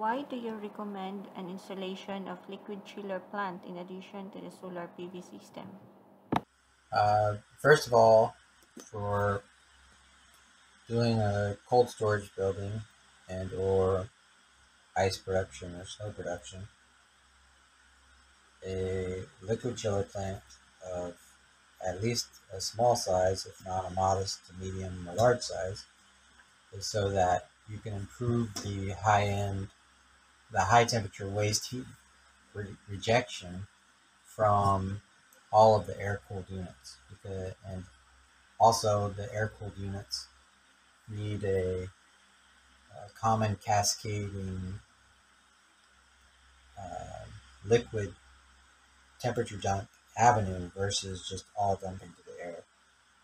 why do you recommend an installation of liquid chiller plant in addition to the solar PV system? Uh, first of all, for doing a cold storage building and or ice production or snow production, a liquid chiller plant of at least a small size, if not a modest to medium or large size, is so that you can improve the high end, the high temperature waste heat re- rejection from all of the air cooled units. Because, and also the air cooled units need a, a common cascading uh, liquid temperature dump avenue versus just all dumping to the air.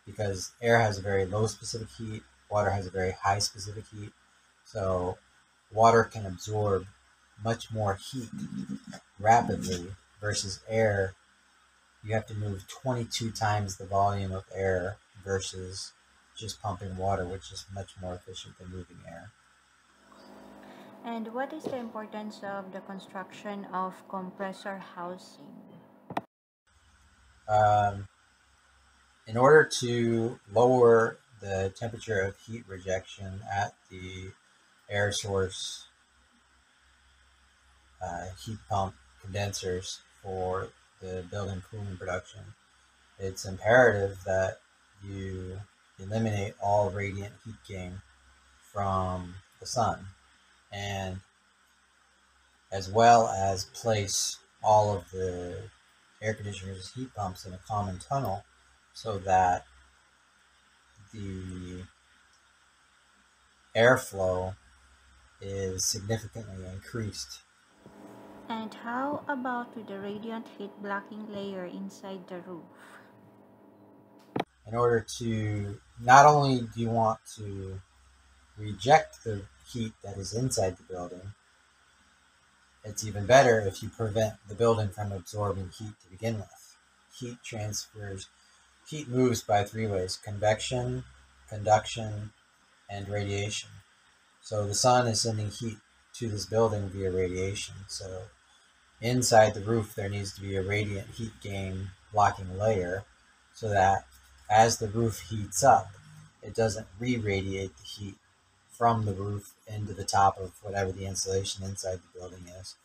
Because air has a very low specific heat, water has a very high specific heat. So water can absorb much more heat rapidly versus air. You have to move 22 times the volume of air versus just pumping water, which is much more efficient than moving air. And what is the importance of the construction of compressor housing? Um, in order to lower the temperature of heat rejection at the air source Uh, heat pump condensers for the building cooling production, it's imperative that you eliminate all radiant heat gain from the sun and as well as place all of the air conditioners heat pumps in a common tunnel so that the airflow is significantly increased. And how about with the radiant heat blocking layer inside the roof? In order to not only do you want to reject the heat that is inside the building, it's even better if you prevent the building from absorbing heat to begin with. Heat transfers, heat moves by three ways convection, conduction, and radiation. So the sun is sending heat to this building via radiation. So inside the roof, there needs to be a radiant heat gain blocking layer so that as the roof heats up, it doesn't re radiate the heat from the roof into the top of whatever the insulation inside the building is.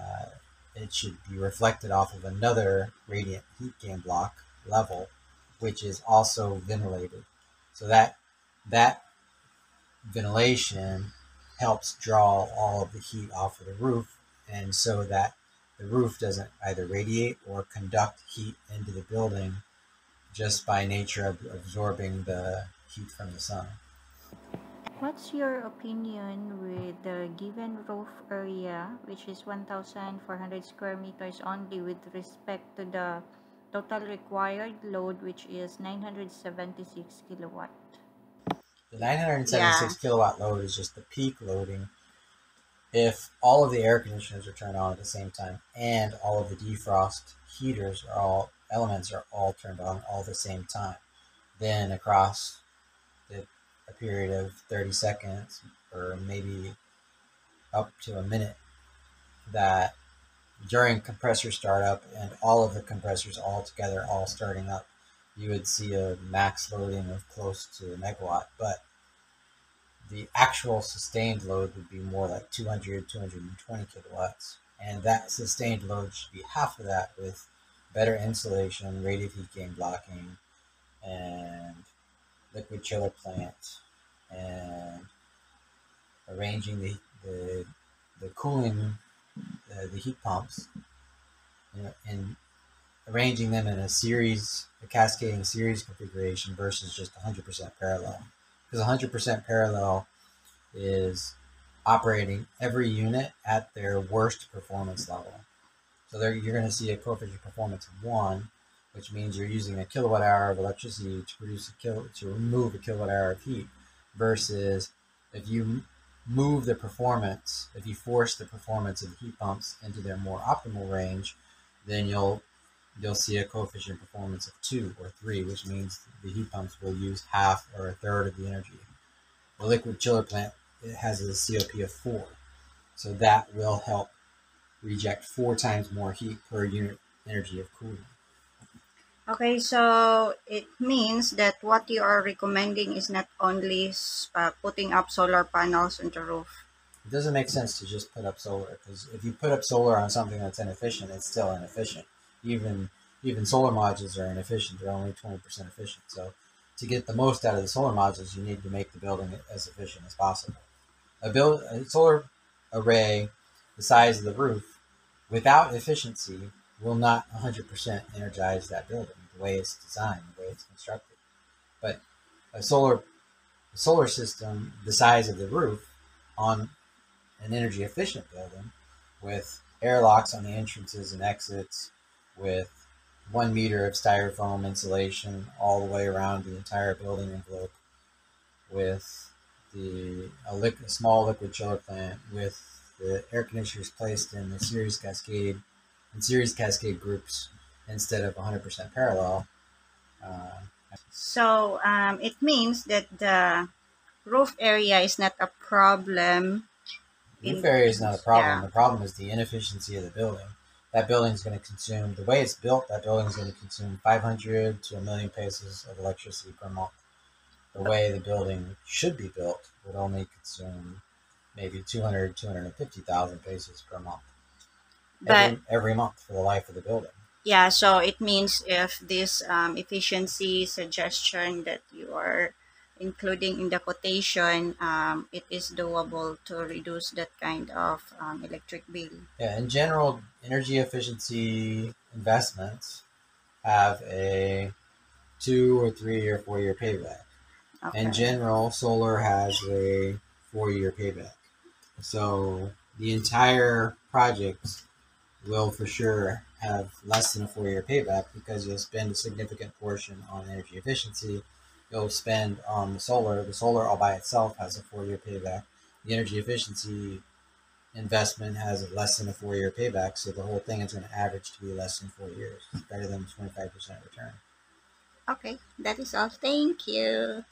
Uh, it should be reflected off of another radiant heat gain block level, which is also ventilated. So that that ventilation helps draw all of the heat off of the roof, and so that the roof doesn't either radiate or conduct heat into the building just by nature of absorbing the heat from the sun. What's your opinion with the given roof area, which is 1,400 square meters only with respect to the total required load, which is 976 kilowatt? The 976 kilowatt load is just the peak loading. If all of the air conditioners are turned on at the same time and all of the defrost heaters are all elements are all turned on all at the same time, then across the, a period of 30 seconds or maybe up to a minute, that during compressor startup and all of the compressors all together all starting up you would see a max loading of close to a megawatt, but the actual sustained load would be more like 200, 220 kilowatts. And that sustained load should be half of that with better insulation, radiant heat gain blocking, and liquid chiller plant, and arranging the, the, the cooling, uh, the heat pumps, you know, in arranging them in a series, a cascading series configuration versus just 100% parallel. Because 100% parallel is operating every unit at their worst performance level. So there you're going to see a coefficient performance of one, which means you're using a kilowatt hour of electricity to produce a kilo to remove a kilowatt hour of heat, versus if you move the performance, if you force the performance of heat pumps into their more optimal range, then you'll you'll see a coefficient performance of two or three, which means the heat pumps will use half or a third of the energy. The liquid chiller plant it has a COP of four. So that will help reject four times more heat per unit energy of cooling. Okay, so it means that what you are recommending is not only uh, putting up solar panels on the roof. It doesn't make sense to just put up solar because if you put up solar on something that's inefficient, it's still inefficient. Even even solar modules are inefficient; they're only twenty percent efficient. So, to get the most out of the solar modules, you need to make the building as efficient as possible. A build a solar array the size of the roof without efficiency will not 100% energize that building the way it's designed, the way it's constructed. But a solar solar system the size of the roof on an energy efficient building with airlocks on the entrances and exits, with one meter of styrofoam insulation all the way around the entire building envelope, with the a, liquid, a small liquid chiller plant, with the air conditioners placed in the series cascade and series cascade groups instead of 100% parallel. Uh, so um, it means that the roof area is not a problem. Roof area is not a problem. Yeah. The problem is the inefficiency of the building. That building is going to consume, the way it's built, that building is going to consume 500 to a million pesos of electricity per month. The way the building should be built would only consume maybe 200, 250,000 pesos per month. But every, every month for the life of the building. Yeah, so it means if this um, efficiency suggestion that you are including in the quotation, um, it is doable to reduce that kind of um, electric bill. Yeah, in general, energy efficiency investments have a two or three or four year payback. Okay. In general, solar has a four year payback. So the entire project will for sure have less than a four year payback because you'll spend a significant portion on energy efficiency. You'll spend on the solar. The solar all by itself has a four year payback. The energy efficiency investment has less than a four year payback. So the whole thing is going to average to be less than four years. It's better than 25% return. Okay, that is all. Thank you.